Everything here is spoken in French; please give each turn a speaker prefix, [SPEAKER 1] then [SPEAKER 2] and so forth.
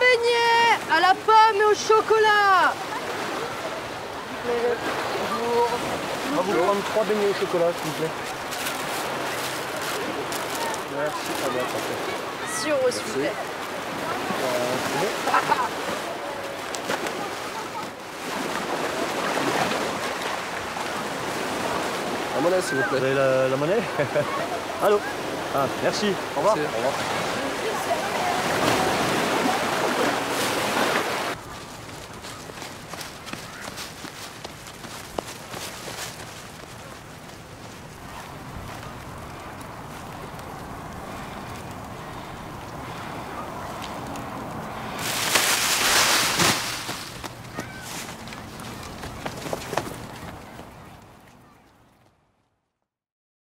[SPEAKER 1] beignet à la pomme et au chocolat.
[SPEAKER 2] On va vous prendre trois beignets au chocolat, s'il vous plaît. Merci. Ah bah, parfait.
[SPEAKER 1] Sur s'il vous plaît.
[SPEAKER 2] La monnaie, s'il vous
[SPEAKER 3] Vous avez la, la monnaie? Allô? Ah, merci. Au revoir.
[SPEAKER 2] Merci. Au revoir.